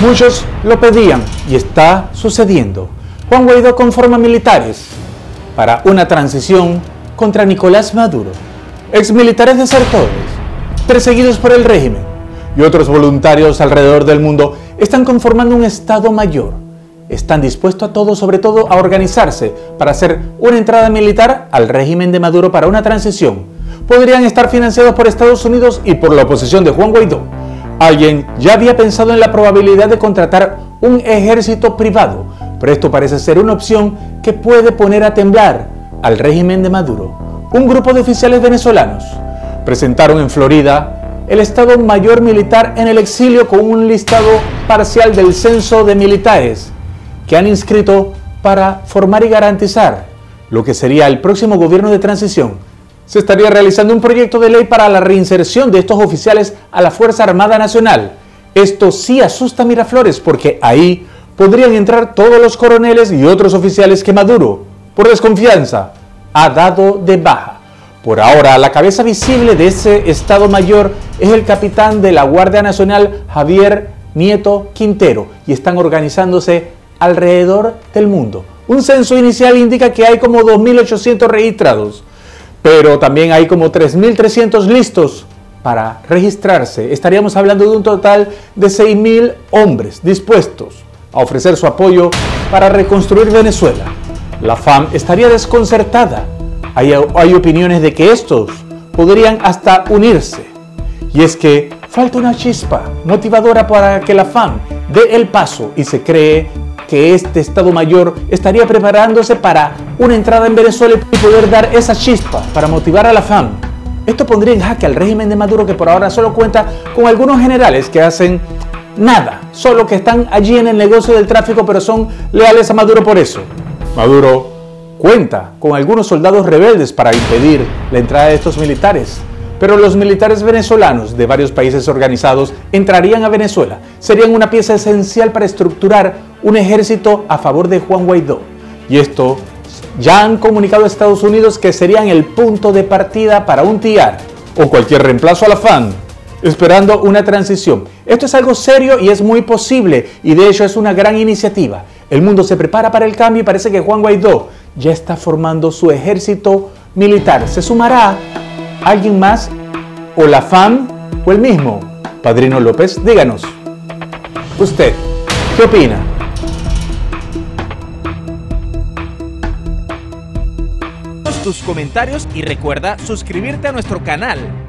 Muchos lo pedían y está sucediendo. Juan Guaidó conforma militares para una transición contra Nicolás Maduro. Exmilitares desertores, perseguidos por el régimen y otros voluntarios alrededor del mundo están conformando un Estado mayor. Están dispuestos a todo, sobre todo a organizarse para hacer una entrada militar al régimen de Maduro para una transición. Podrían estar financiados por Estados Unidos y por la oposición de Juan Guaidó. Alguien ya había pensado en la probabilidad de contratar un ejército privado, pero esto parece ser una opción que puede poner a temblar al régimen de Maduro. Un grupo de oficiales venezolanos presentaron en Florida el Estado Mayor Militar en el exilio con un listado parcial del censo de militares que han inscrito para formar y garantizar lo que sería el próximo gobierno de transición se estaría realizando un proyecto de ley para la reinserción de estos oficiales a la Fuerza Armada Nacional. Esto sí asusta a Miraflores porque ahí podrían entrar todos los coroneles y otros oficiales que Maduro, por desconfianza, ha dado de baja. Por ahora, la cabeza visible de ese Estado Mayor es el capitán de la Guardia Nacional, Javier Nieto Quintero, y están organizándose alrededor del mundo. Un censo inicial indica que hay como 2.800 registrados pero también hay como 3.300 listos para registrarse. Estaríamos hablando de un total de 6.000 hombres dispuestos a ofrecer su apoyo para reconstruir Venezuela. La FAM estaría desconcertada. Hay, hay opiniones de que estos podrían hasta unirse. Y es que falta una chispa motivadora para que la FAM dé el paso y se cree que este Estado Mayor estaría preparándose para una entrada en Venezuela y poder dar esa chispa para motivar a la FAM. Esto pondría en jaque al régimen de Maduro que por ahora solo cuenta con algunos generales que hacen nada, solo que están allí en el negocio del tráfico pero son leales a Maduro por eso. Maduro cuenta con algunos soldados rebeldes para impedir la entrada de estos militares pero los militares venezolanos de varios países organizados entrarían a Venezuela. Serían una pieza esencial para estructurar un ejército a favor de Juan Guaidó. Y esto ya han comunicado a Estados Unidos que serían el punto de partida para un TIAR o cualquier reemplazo a la FAN, esperando una transición. Esto es algo serio y es muy posible y de hecho es una gran iniciativa. El mundo se prepara para el cambio y parece que Juan Guaidó ya está formando su ejército militar. Se sumará alguien más o la FAM o el mismo? Padrino López, díganos. ¿Usted qué opina? Tus comentarios y recuerda suscribirte a nuestro canal.